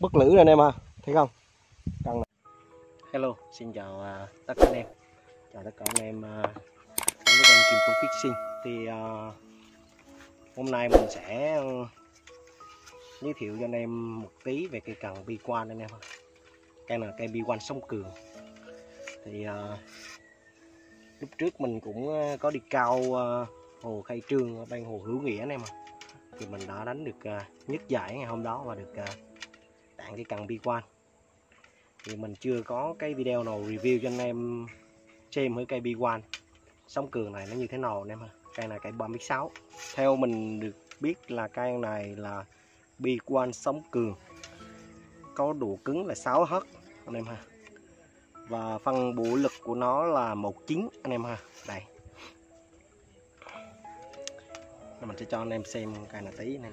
bất lử anh em à thấy không? Cần này. hello xin chào uh, tất cả anh em. Chào tất cả anh em uh, đến với kênh Kim Tuấn Fishing thì uh, hôm nay mình sẽ uh, giới thiệu cho anh em một tí về cây cần bi quan anh em cây là cây bi quan sông cường. Thì uh, lúc trước mình cũng có đi cao uh, hồ khai trương ở bên hồ hữu nghĩa anh em ạ thì mình đã đánh được uh, nhất giải ngày hôm đó và được uh, tặng cái cần bi quan. Thì mình chưa có cái video nào review cho anh em xem với cây bi quan. Sóng cường này nó như thế nào anh em ha cây này cây 36 theo mình được biết là cây này là bi quan sóng cường. Có độ cứng là 6 h anh em ha. Và phân bổ lực của nó là 19 anh em ha. Đây mình sẽ cho anh em xem cây này tí này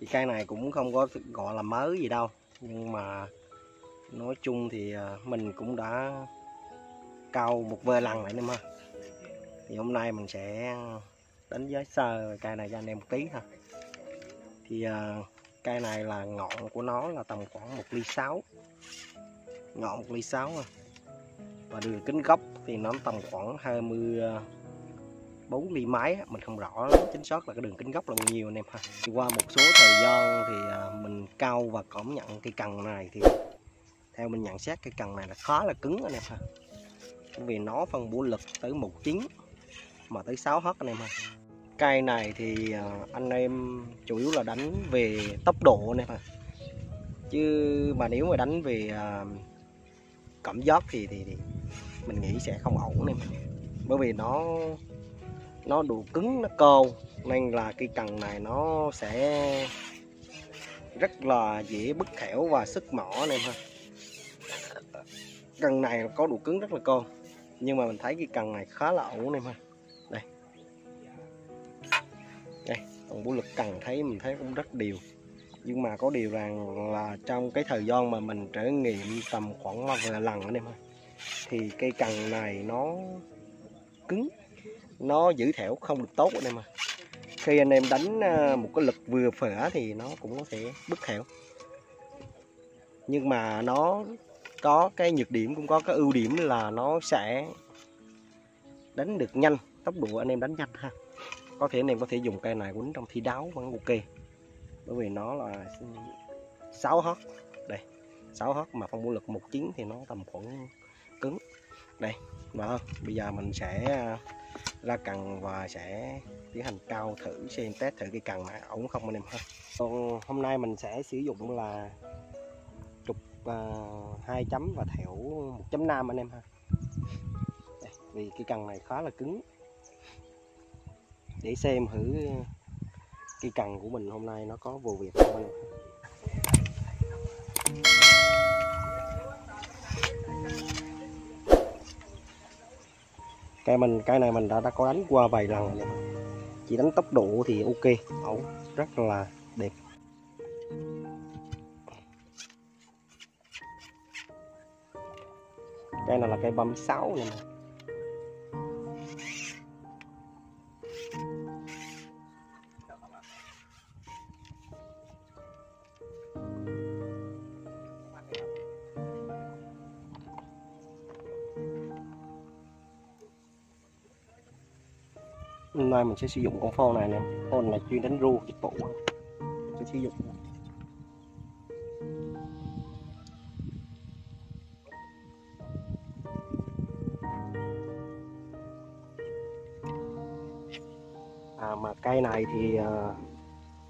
thì cây này cũng không có gọi là mới gì đâu. Nhưng mà nói chung thì à, mình cũng đã cao một vài lần lại em ha. Thì hôm nay mình sẽ đánh giá sơ cây này cho anh em một tí thôi thì à, cây này là ngọn của nó là tầm khoảng một ly sáu. Ngọn một ly sáu và đường kính gốc thì nó tầm khoảng 20 bốn ly máy mình không rõ lắm chính xác là cái đường kính gốc là bao nhiêu anh em ha. Thì qua một số thời gian thì à, mình cao và cảm nhận cây cần này thì theo mình nhận xét cây cần này là khá là cứng anh em ha. Vì nó phân bổ lực tới 19 mà tới 6 h anh em ha. Cây này thì à, anh em chủ yếu là đánh về tốc độ anh em ha. Chứ mà nếu mà đánh về à, cảm giác thì, thì, thì mình nghĩ sẽ không ổn em bởi vì nó nó đủ cứng, nó cao nên là cây cần này nó sẽ rất là dễ bứt khẻo và sức mỏ anh em ha. Cần này có độ cứng, rất là cao nhưng mà mình thấy cái cần này khá là ổn anh em ha. Đây. Đây, còn bố lực cần thấy mình thấy cũng rất đều. Nhưng mà có điều rằng là trong cái thời gian mà mình trải nghiệm tầm khoảng vài lần anh em ha, thì cây cần này nó cứng nó giữ thẻo không được tốt anh em à khi anh em đánh à, một cái lực vừa phở thì nó cũng có thể bứt thẻo. Nhưng mà nó có cái nhược điểm, cũng có cái ưu điểm là nó sẽ đánh được nhanh, tốc độ anh em đánh nhanh ha. Có thể anh em có thể dùng cây này quấn trong thi đấu vẫn ok. Bởi vì nó là 6 hót. Đây 6 hót mà phong bổ lực 19 thì nó tầm khoảng cứng. Đây và bây giờ mình sẽ à, ra cần và sẽ tiến hành cao thử xem test thử cái cần này ổn không anh em ha. Còn hôm nay mình sẽ sử dụng là trục uh, chấm và thẻo 1 chấm nam anh em ha. Đây, vì cái cần này khá là cứng. Để xem thử cái cần của mình hôm nay nó có vô việc không anh em cây mình cây này mình đã, đã có đánh qua vài lần rồi chỉ đánh tốc độ thì ok. Ổn rất là đẹp. Cây này là cây 36 này nè. Hôm nay mình sẽ sử dụng con phone này nè. Phone này chuyên đánh ru dịch vụ sẽ sử dụng. À mà cây này thì à,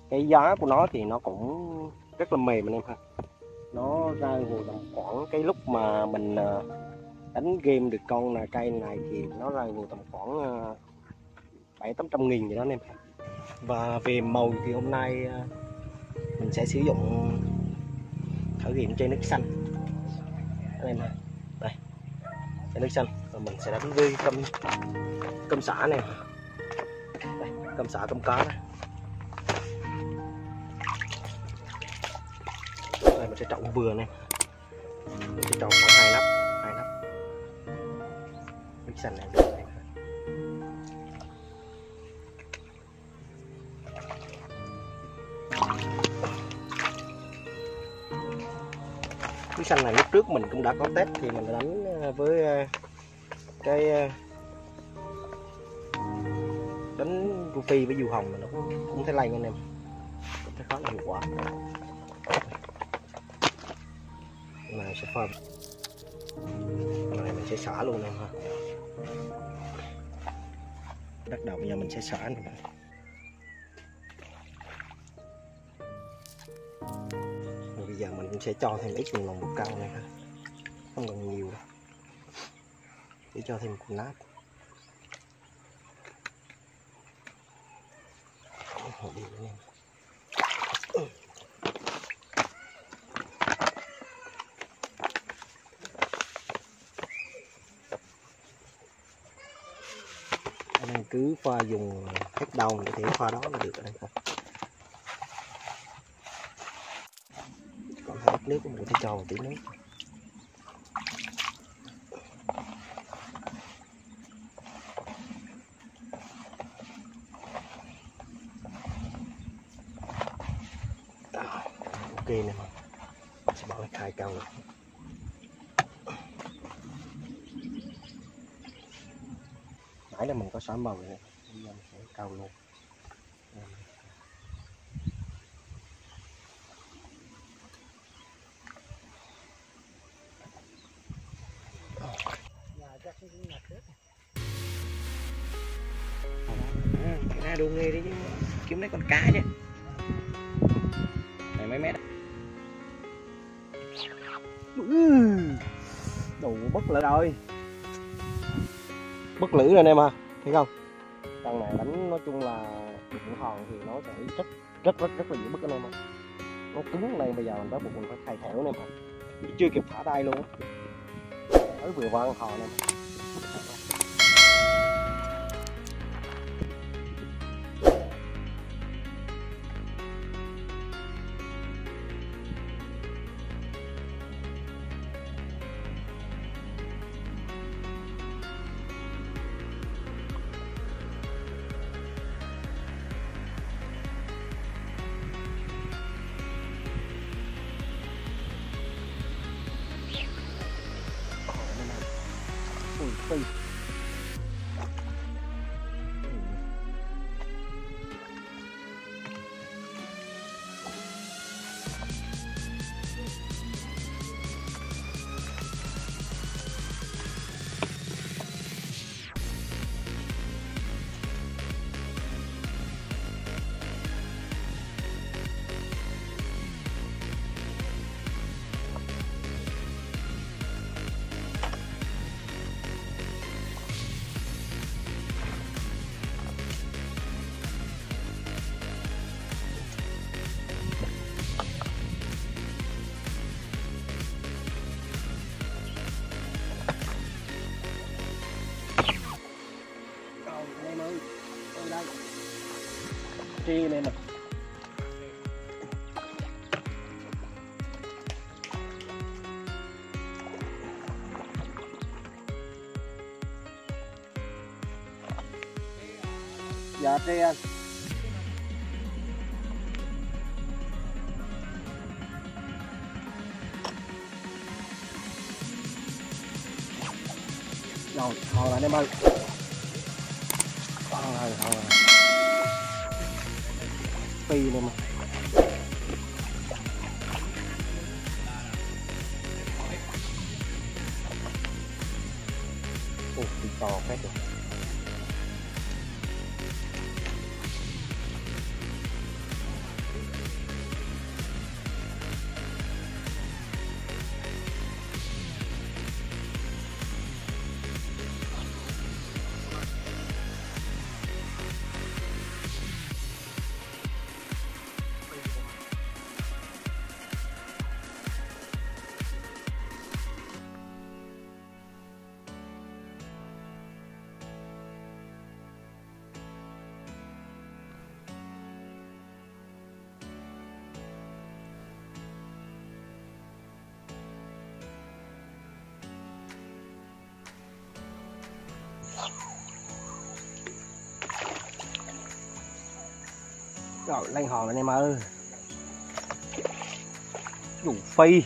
cái giá của nó thì nó cũng rất là mềm anh em ha. Nó ra hồi tầm khoảng cái lúc mà mình à, đánh game được con là cây này thì nó ra hồi tầm khoảng à, bảy tám trăm nghìn gì đó anh em. Và về màu thì hôm nay à, mình sẽ sử dụng thử nghiệm chai nước xanh. Anh em đây chai nước xanh. Và mình sẽ đánh với cơm cơm xả này đây, cơm xả cơm cá này. đây mình sẽ trộn vừa này mình sẽ trộn khoảng hai nắp hai nắp. Nước xanh này. được xanh này lúc trước mình cũng đã có test thì mình đánh ờ, với ờ, cái ờ, đánh cu phi với dù hồng mà nó cũng, cũng thấy lành anh em. Cũng thấy khá là hiệu quả. Này sẽ phơm này mình sẽ xả luôn nè ha. Bắt đầu bây giờ mình sẽ xả này sẽ cho thêm ít đường lòng bột cao này ha. Không cần nhiều. Đâu để cho thêm một cục nát. Anh em. anh cứ pha dùng hết đầu để khoa pha đó là được rồi đây thôi còn hết nước mình có thể cho một tí nước ok nè. Mà sẽ bỏ cái khai cao rồi. Nãy là mình có xóa màu này bây giờ mình sẽ cao luôn. Kiếm lấy con cá chứ. Này mấy mét đủ bất lử rồi. Bất lử rồi anh em à thấy không? Con này đánh nói chung là điện hòn thì nó sẽ rất rất rất rất là dễ bất anh em ạ. Nó cứng lên bây giờ mình bắt buộc mình phải khai thẻo anh em ạ. Chưa kịp thả tay luôn á. Mới vừa con hòn anh em đi anh em à. Dạ tri anh. Rồi, thôi lại anh em ơi. Thôi rồi, thôi rồi. Phi này mà. Ồ, rồi lên hòn anh em ơi. Đủ phi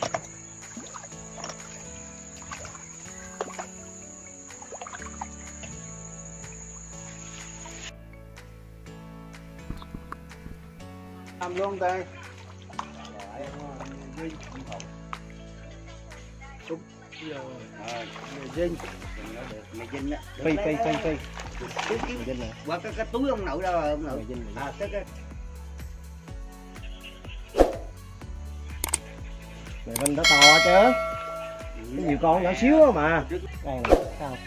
làm luôn đây. Dinh mày dinh phi phi phi phi qua cái cái túi ông nội đâu rồi ông nội? À cái cái mày vinh đã to chứ. Có nhiều con nhỏ xíu mà. Đây nè sao?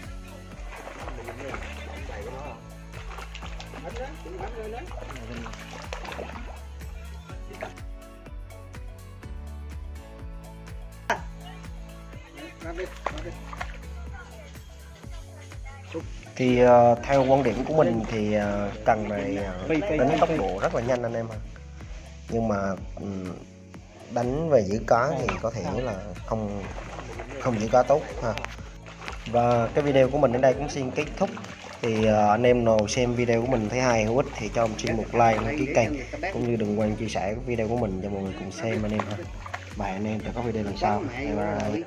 Thì uh, theo quan điểm của mình thì uh, cần này uh, đánh tốc độ rất là nhanh anh em ạ nhưng mà um, đánh về giữ cá thì có thể là không không giữ cá tốt ha. Và cái video của mình đến đây cũng xin kết thúc. Thì ờ, anh em nào xem video của mình thấy hay hữu ích thì cho mình xin một like đăng ký kênh cũng như đừng quên chia sẻ video của mình cho mọi người cùng xem anh em ha. Hẹn anh em trong các video lần sau. Bye bye